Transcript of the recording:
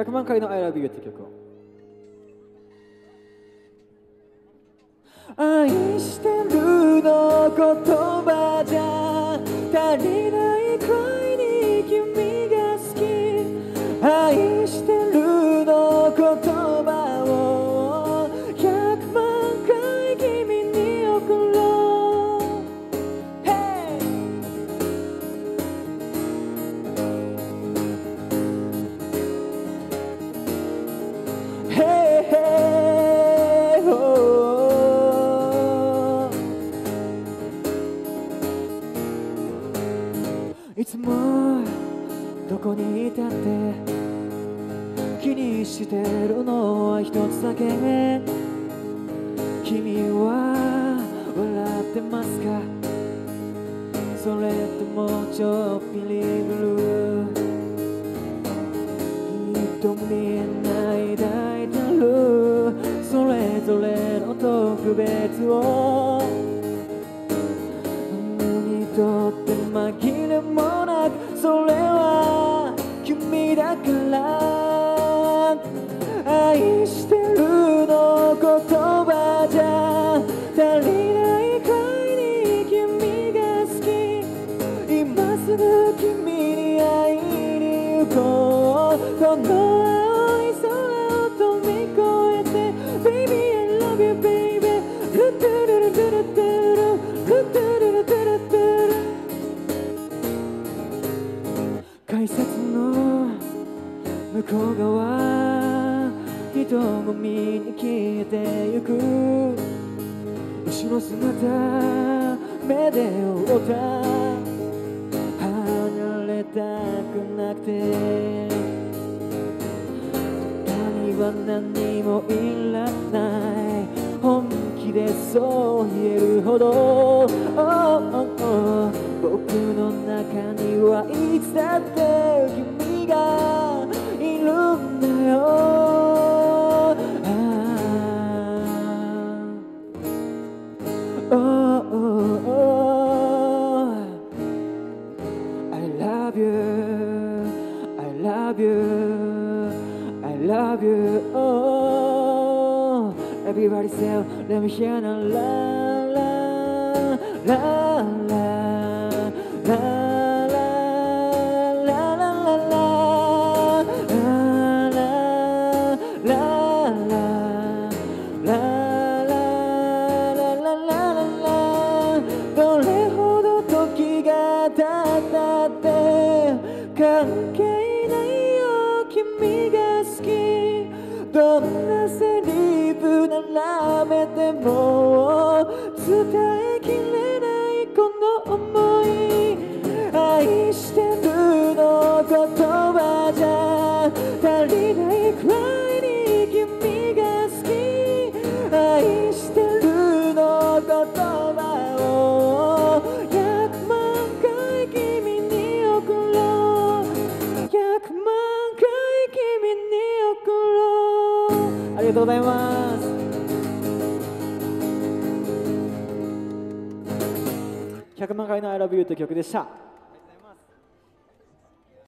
100万回の I love you って曲を。愛してるの言葉じゃ足りないくらいに君が好き。愛してるの言葉いつもどこにいたって気にしてるのは一つだけ。君は笑ってますか？それともちょっぴりブルー？きっとみんな抱いてるそれぞれの特別を。何にとって紛もなくそれは君だから愛してるの言葉じゃ足りないくらいに君が好き。今すぐ君に会いに行こう。この青い空を飛び越えて Baby I love you baby 改札の向こう側人混みに消えてゆく。後ろ姿目で追った。離れたくなくて。他には何もいらない。本気でそう言えるほど、Oh, oh, oh. 僕の中にはいつだって君がいるんだよああ Oh, oh, oh. I love you, I love you, I love you. Oh, everybody say, let me hear the la la la la 時が経ったって関係ないよ君が好き。どんなセリフ並べても伝えきれないこの想い。愛してるの言葉じゃ足りないがとうございます。100万回の I love you という曲でした。